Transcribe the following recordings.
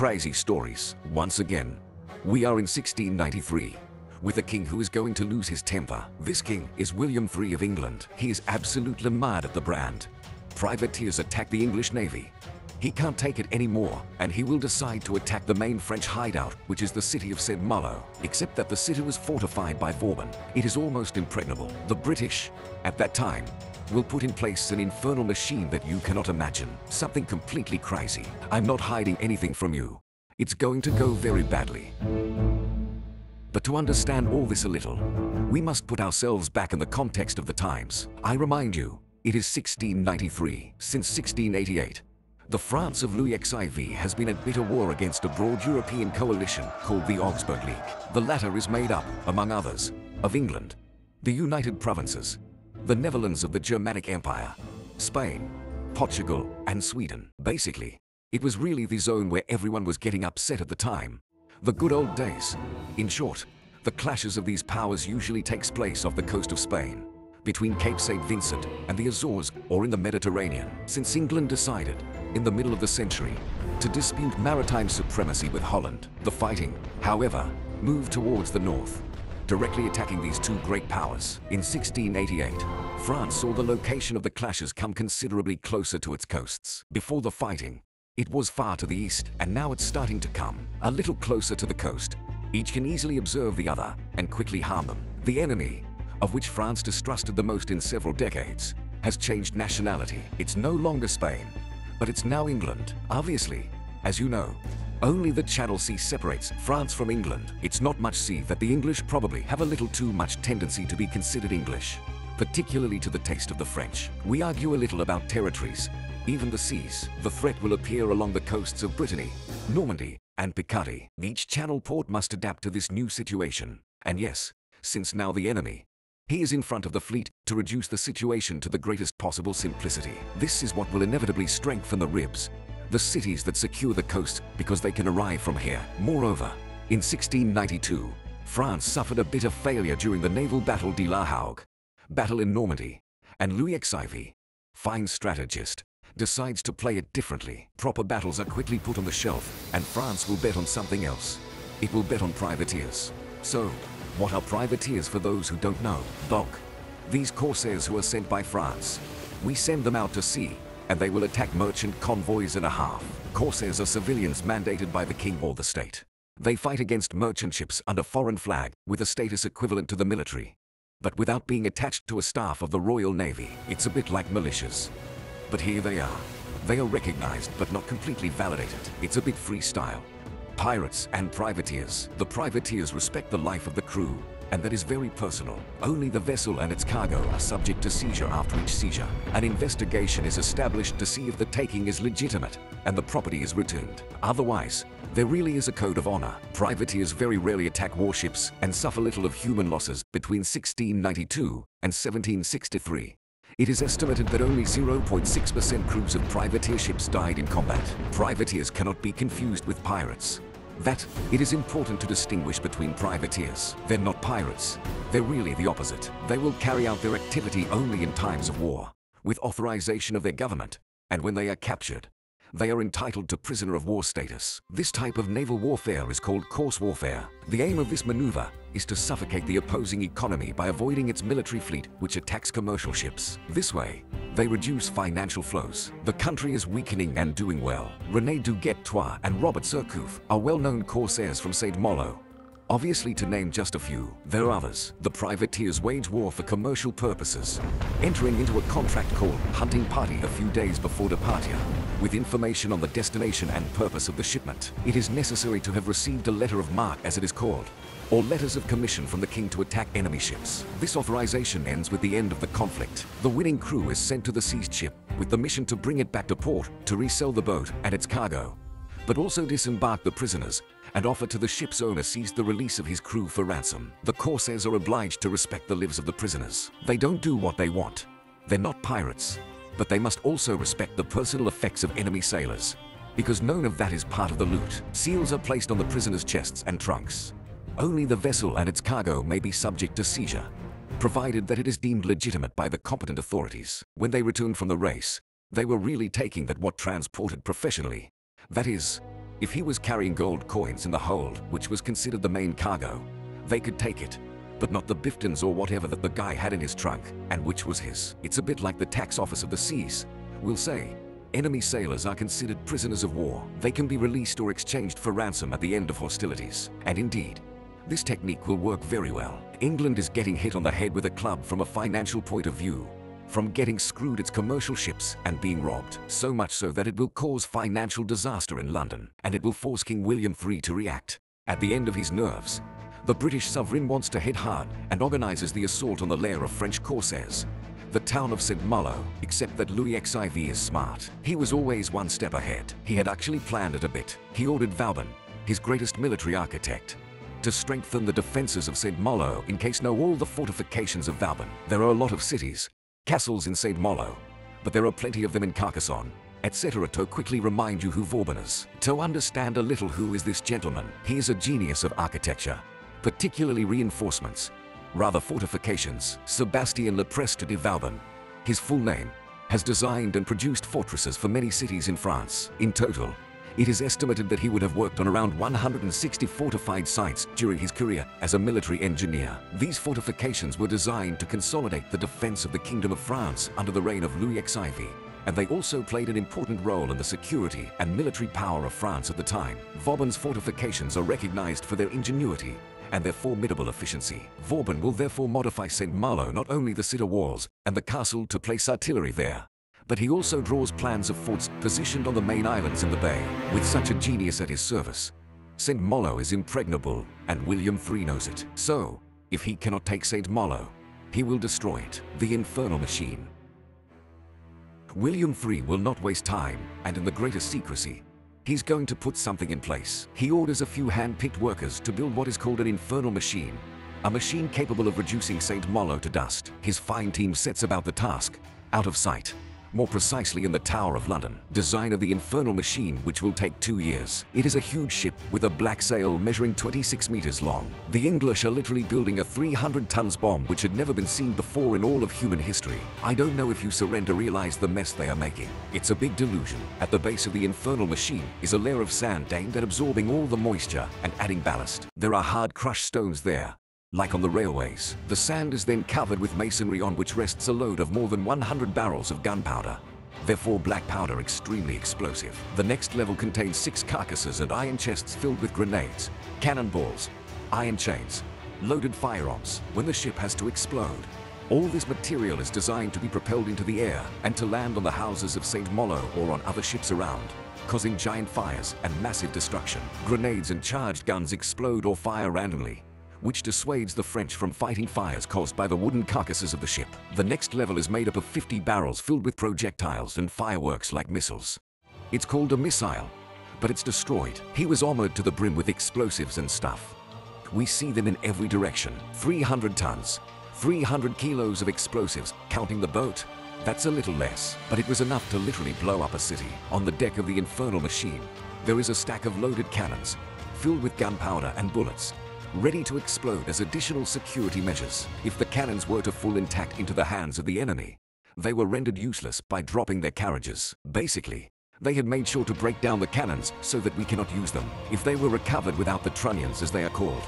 crazy stories. Once again, we are in 1693 with a king who is going to lose his temper. This king is William III of England. He is absolutely mad at the brand. Privateers attack the English Navy. He can't take it anymore, and he will decide to attack the main French hideout, which is the city of Saint Malo. Except that the city was fortified by Vauban. It is almost impregnable. The British, at that time, will put in place an infernal machine that you cannot imagine. Something completely crazy. I'm not hiding anything from you. It's going to go very badly. But to understand all this a little, we must put ourselves back in the context of the times. I remind you, it is 1693. Since 1688, the France of Louis XIV has been at bitter war against a broad European coalition called the Augsburg League. The latter is made up, among others, of England, the United Provinces, the Netherlands of the Germanic Empire, Spain, Portugal, and Sweden. Basically, it was really the zone where everyone was getting upset at the time. The good old days. In short, the clashes of these powers usually takes place off the coast of Spain, between Cape St. Vincent and the Azores or in the Mediterranean, since England decided, in the middle of the century, to dispute maritime supremacy with Holland. The fighting, however, moved towards the north, directly attacking these two great powers. In 1688, France saw the location of the clashes come considerably closer to its coasts. Before the fighting, it was far to the east, and now it's starting to come a little closer to the coast. Each can easily observe the other and quickly harm them. The enemy, of which France distrusted the most in several decades, has changed nationality. It's no longer Spain, but it's now England. Obviously, as you know, only the Channel Sea separates France from England. It's not much sea that the English probably have a little too much tendency to be considered English, particularly to the taste of the French. We argue a little about territories, even the seas. The threat will appear along the coasts of Brittany, Normandy, and Picardy. Each channel port must adapt to this new situation. And yes, since now the enemy, he is in front of the fleet to reduce the situation to the greatest possible simplicity. This is what will inevitably strengthen the ribs the cities that secure the coast because they can arrive from here. Moreover, in 1692, France suffered a bitter failure during the naval battle de la Hogue, battle in Normandy, and Louis XIV, fine strategist, decides to play it differently. Proper battles are quickly put on the shelf, and France will bet on something else. It will bet on privateers. So, what are privateers for those who don't know? Bulk. These corsairs who are sent by France. We send them out to sea and they will attack merchant convoys in a half. Corsairs are civilians mandated by the king or the state. They fight against merchant ships under foreign flag with a status equivalent to the military, but without being attached to a staff of the Royal Navy. It's a bit like militias. But here they are. They are recognized but not completely validated. It's a bit freestyle. Pirates and privateers. The privateers respect the life of the crew and that is very personal. Only the vessel and its cargo are subject to seizure after each seizure. An investigation is established to see if the taking is legitimate and the property is returned. Otherwise, there really is a code of honor. Privateers very rarely attack warships and suffer little of human losses between 1692 and 1763. It is estimated that only 0.6% crews of privateer ships died in combat. Privateers cannot be confused with pirates that it is important to distinguish between privateers. They're not pirates. They're really the opposite. They will carry out their activity only in times of war, with authorization of their government, and when they are captured, they are entitled to prisoner of war status. This type of naval warfare is called coarse warfare. The aim of this maneuver is to suffocate the opposing economy by avoiding its military fleet, which attacks commercial ships. This way, they reduce financial flows. The country is weakening and doing well. René du Guesclin and Robert Surcouf are well-known corsairs from St. Malo. Obviously to name just a few, there are others. The privateers wage war for commercial purposes, entering into a contract called Hunting Party a few days before departure. With information on the destination and purpose of the shipment, it is necessary to have received a letter of marque as it is called, or letters of commission from the king to attack enemy ships. This authorization ends with the end of the conflict. The winning crew is sent to the seized ship with the mission to bring it back to port to resell the boat and its cargo, but also disembark the prisoners and offer to the ship's owner seized the release of his crew for ransom. The corsairs are obliged to respect the lives of the prisoners. They don't do what they want. They're not pirates, but they must also respect the personal effects of enemy sailors, because none of that is part of the loot. Seals are placed on the prisoners' chests and trunks. Only the vessel and its cargo may be subject to seizure, provided that it is deemed legitimate by the competent authorities. When they returned from the race, they were really taking that what transported professionally. That is, If he was carrying gold coins in the hold, which was considered the main cargo, they could take it, but not the biftons or whatever that the guy had in his trunk, and which was his. It's a bit like the tax office of the seas. We'll say, enemy sailors are considered prisoners of war. They can be released or exchanged for ransom at the end of hostilities. And indeed, this technique will work very well. England is getting hit on the head with a club from a financial point of view, from getting screwed its commercial ships and being robbed, so much so that it will cause financial disaster in London, and it will force King William III to react. At the end of his nerves, the British sovereign wants to hit hard and organizes the assault on the lair of French corsairs, the town of St. Malo, except that Louis XIV is smart. He was always one step ahead. He had actually planned it a bit. He ordered Vauban, his greatest military architect, to strengthen the defenses of St. Malo in case know all the fortifications of Vauban. There are a lot of cities, castles in St. Malo, but there are plenty of them in Carcassonne, etc. to quickly remind you who Vauban is. To understand a little who is this gentleman, he is a genius of architecture, particularly reinforcements, rather fortifications. Sebastien Le Prestre de Vauban, his full name, has designed and produced fortresses for many cities in France. In total, it is estimated that he would have worked on around 160 fortified sites during his career as a military engineer. These fortifications were designed to consolidate the defense of the Kingdom of France under the reign of Louis XIV, and they also played an important role in the security and military power of France at the time. Vauban's fortifications are recognized for their ingenuity and their formidable efficiency. Vauban will therefore modify St. Malo not only the city walls and the castle to place artillery there, but he also draws plans of forts positioned on the main islands in the bay. With such a genius at his service, St. Malo is impregnable, and William III knows it. So, if he cannot take St. Malo, he will destroy it, the infernal machine. William III will not waste time, and in the greatest secrecy, he's going to put something in place. He orders a few hand-picked workers to build what is called an infernal machine, a machine capable of reducing St. Malo to dust. His fine team sets about the task, out of sight, more precisely in the Tower of London. Design of the infernal machine, which will take two years. It is a huge ship with a black sail measuring 26 meters long. The English are literally building a 300 tons bomb which had never been seen before in all of human history. I don't know if you surrender realize the mess they are making. It's a big delusion. At the base of the infernal machine is a layer of sand aimed at absorbing all the moisture and adding ballast. There are hard crushed stones there, like on the railways, the sand is then covered with masonry on which rests a load of more than 100 barrels of gunpowder. Therefore black powder extremely explosive. The next level contains six carcasses and iron chests filled with grenades, cannonballs, iron chains, loaded firearms when the ship has to explode. All this material is designed to be propelled into the air and to land on the houses of St. Malo or on other ships around, causing giant fires and massive destruction. Grenades and charged guns explode or fire randomly, which dissuades the French from fighting fires caused by the wooden carcasses of the ship. The next level is made up of 50 barrels filled with projectiles and fireworks like missiles. It's called a missile, but it's destroyed. He was armored to the brim with explosives and stuff. We see them in every direction. 300 tons, 300 kilos of explosives, counting the boat. That's a little less, but it was enough to literally blow up a city. On the deck of the infernal machine, there is a stack of loaded cannons, filled with gunpowder and bullets, ready to explode as additional security measures if the cannons were to fall intact into the hands of the enemy. They were rendered useless by dropping their carriages. Basically, they had made sure to break down the cannons so that we cannot use them if they were recovered without the trunnions as they are called.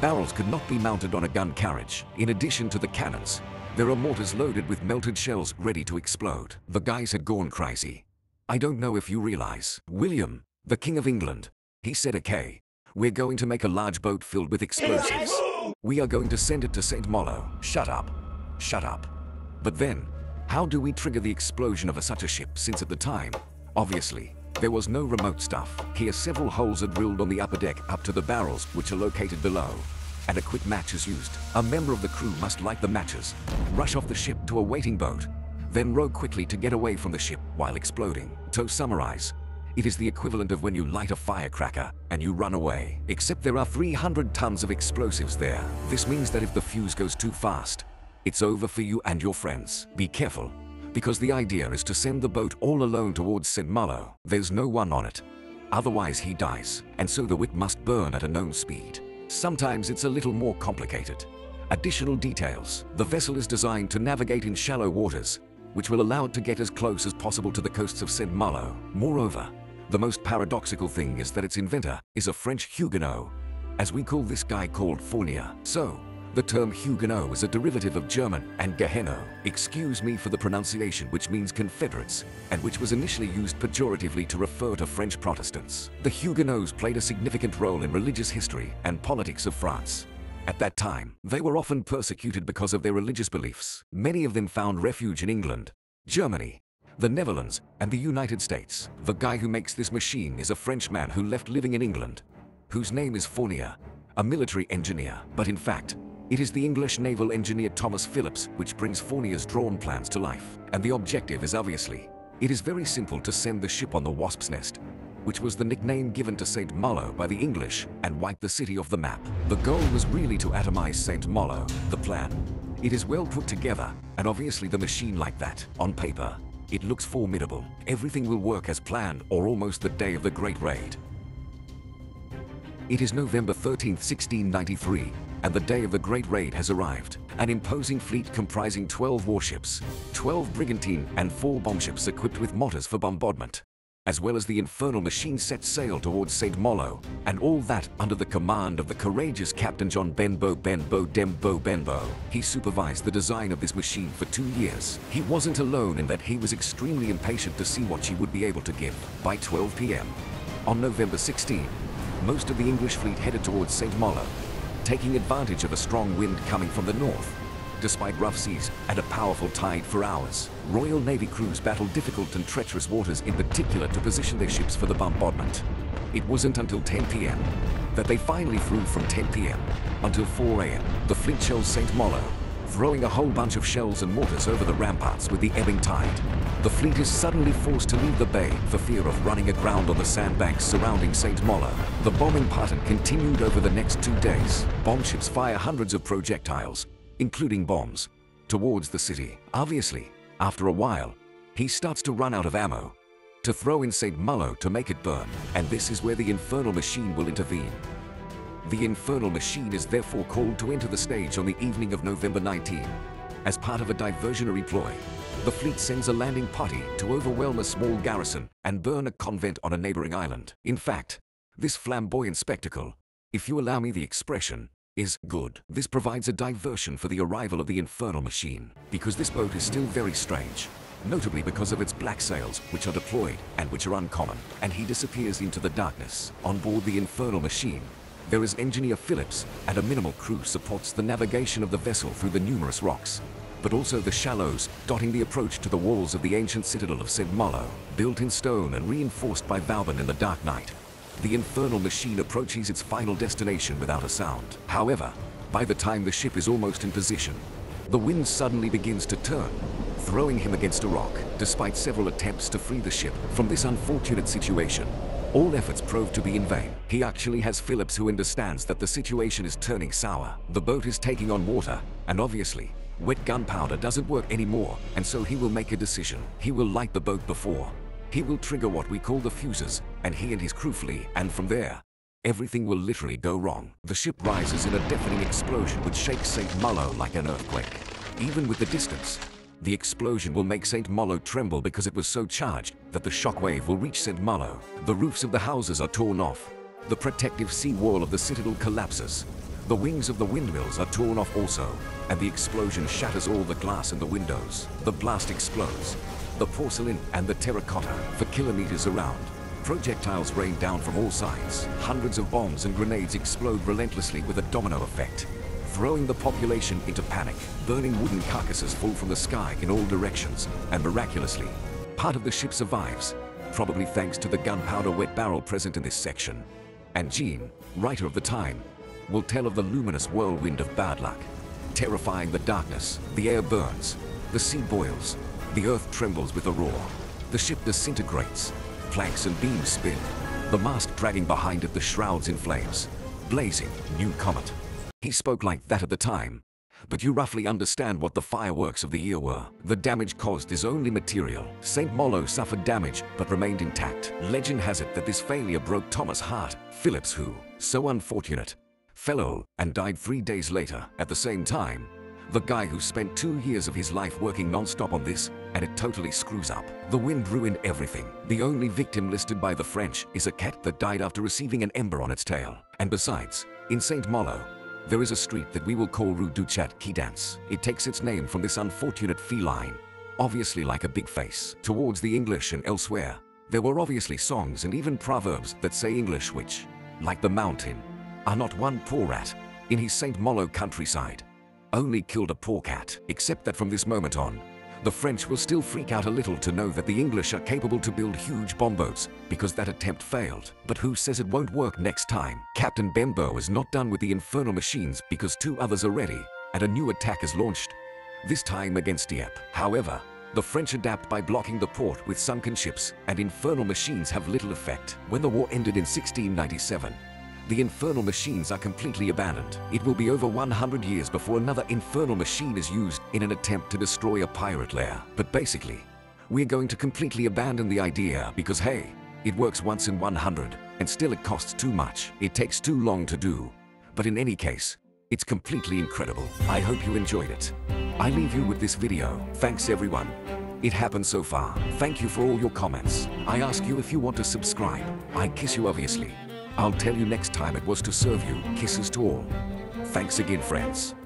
Barrels could not be mounted on a gun carriage. In addition to the cannons, there are mortars loaded with melted shells ready to explode. The guys had gone crazy. I don't know if you realize. William, the King of England, he said okay, we're going to make a large boat filled with explosives. We are going to send it to St. Malo. Shut up. Shut up. But then, how do we trigger the explosion of a, such a ship since at the time, obviously, there was no remote stuff. Here several holes are drilled on the upper deck up to the barrels which are located below. And a quick match is used. A member of the crew must light the matches, rush off the ship to a waiting boat, then row quickly to get away from the ship while exploding. To summarize, it is the equivalent of when you light a firecracker and you run away, except there are 300 tons of explosives there. This means that if the fuse goes too fast, it's over for you and your friends. Be careful, because the idea is to send the boat all alone towards St. Malo. There's no one on it. Otherwise he dies, and so the wick must burn at a known speed. Sometimes it's a little more complicated. Additional details. The vessel is designed to navigate in shallow waters, which will allow it to get as close as possible to the coasts of St. Malo. Moreover, The most paradoxical thing is that its inventor is a French Huguenot, as we call this guy called Fournier. So, the term Huguenot is a derivative of German and Gehenno, excuse me for the pronunciation which means Confederates, and which was initially used pejoratively to refer to French Protestants. The Huguenots played a significant role in religious history and politics of France. At that time, they were often persecuted because of their religious beliefs. Many of them found refuge in England, Germany, the Netherlands, and the United States. The guy who makes this machine is a Frenchman who left living in England, whose name is Fournier, a military engineer. But in fact, it is the English naval engineer Thomas Phillips which brings Fournier's drawn plans to life. And the objective is obviously, it is very simple to send the ship on the Wasp's Nest, which was the nickname given to St. Malo by the English, and wipe the city off the map. The goal was really to atomize St. Malo, the plan. It is well put together, and obviously the machine like that, on paper. It looks formidable. Everything will work as planned or almost the day of the Great Raid. It is November 13, 1693, and the day of the Great Raid has arrived. An imposing fleet comprising 12 warships, 12 brigantine and 4 bombships equipped with mortars for bombardment as well as the infernal machine set sail towards St. Malo, and all that under the command of the courageous Captain John Benbow Benbow Dembo Benbow. He supervised the design of this machine for two years. He wasn't alone in that he was extremely impatient to see what she would be able to give. By 12 p.m. on November 16, most of the English fleet headed towards St. Malo, taking advantage of a strong wind coming from the north despite rough seas and a powerful tide for hours. Royal Navy crews battled difficult and treacherous waters in particular to position their ships for the bombardment. It wasn't until 10 p.m. that they finally flew from 10 p.m. until 4 a.m. The fleet shells St. Malo, throwing a whole bunch of shells and mortars over the ramparts with the ebbing tide. The fleet is suddenly forced to leave the bay for fear of running aground on the sandbanks surrounding St. Malo. The bombing pattern continued over the next two days. Bomb ships fire hundreds of projectiles, including bombs, towards the city. Obviously, after a while, he starts to run out of ammo to throw in St. Malo to make it burn, and this is where the Infernal Machine will intervene. The Infernal Machine is therefore called to enter the stage on the evening of November 19. As part of a diversionary ploy, the fleet sends a landing party to overwhelm a small garrison and burn a convent on a neighboring island. In fact, this flamboyant spectacle, if you allow me the expression, is good. This provides a diversion for the arrival of the Infernal Machine, because this boat is still very strange, notably because of its black sails, which are deployed and which are uncommon, and he disappears into the darkness. On board the Infernal Machine, there is Engineer Phillips, and a minimal crew supports the navigation of the vessel through the numerous rocks, but also the shallows dotting the approach to the walls of the ancient citadel of St. Malo, built in stone and reinforced by Vauban in the dark night the infernal machine approaches its final destination without a sound. However, by the time the ship is almost in position, the wind suddenly begins to turn, throwing him against a rock. Despite several attempts to free the ship from this unfortunate situation, all efforts prove to be in vain. He actually has Phillips who understands that the situation is turning sour. The boat is taking on water, and obviously, wet gunpowder doesn't work anymore, and so he will make a decision. He will light the boat before he will trigger what we call the fuses, and he and his crew flee, and from there, everything will literally go wrong. The ship rises in a deafening explosion which shakes St. Malo like an earthquake. Even with the distance, the explosion will make St. Malo tremble because it was so charged that the shockwave will reach St. Malo. The roofs of the houses are torn off. The protective sea wall of the citadel collapses. The wings of the windmills are torn off also, and the explosion shatters all the glass in the windows. The blast explodes, the porcelain and the terracotta for kilometers around. Projectiles rain down from all sides. Hundreds of bombs and grenades explode relentlessly with a domino effect, throwing the population into panic. Burning wooden carcasses fall from the sky in all directions, and miraculously, part of the ship survives, probably thanks to the gunpowder wet barrel present in this section. And Jean, writer of the time, will tell of the luminous whirlwind of bad luck. Terrifying the darkness, the air burns, the sea boils, the earth trembles with a roar. The ship disintegrates. Planks and beams spin. The mast dragging behind it the shrouds in flames. Blazing, new comet. He spoke like that at the time. But you roughly understand what the fireworks of the year were. The damage caused is only material. St. Malo suffered damage, but remained intact. Legend has it that this failure broke Thomas' heart. Phillips who, so unfortunate, fell ill and died three days later. At the same time, the guy who spent two years of his life working non-stop on this and it totally screws up. The wind ruined everything. The only victim listed by the French is a cat that died after receiving an ember on its tail. And besides, in St. Malo, there is a street that we will call Rue du Chat-qui-Danse. It takes its name from this unfortunate feline, obviously like a big face. Towards the English and elsewhere, there were obviously songs and even proverbs that say English which, like the mountain, are not one poor rat in his St. Malo countryside. Only killed a poor cat, except that from this moment on, the French will still freak out a little to know that the English are capable to build huge bombos because that attempt failed. But who says it won't work next time? Captain Benbow is not done with the infernal machines because two others are ready and a new attack is launched, this time against Dieppe. However, the French adapt by blocking the port with sunken ships and infernal machines have little effect. When the war ended in 1697, the infernal machines are completely abandoned. It will be over 100 years before another infernal machine is used in an attempt to destroy a pirate lair. But basically, we're going to completely abandon the idea because hey, it works once in 100 and still it costs too much. It takes too long to do. But in any case, it's completely incredible. I hope you enjoyed it. I leave you with this video. Thanks everyone. It happened so far. Thank you for all your comments. I ask you if you want to subscribe. I kiss you obviously. I'll tell you next time it was to serve you. Kisses to all. Thanks again friends.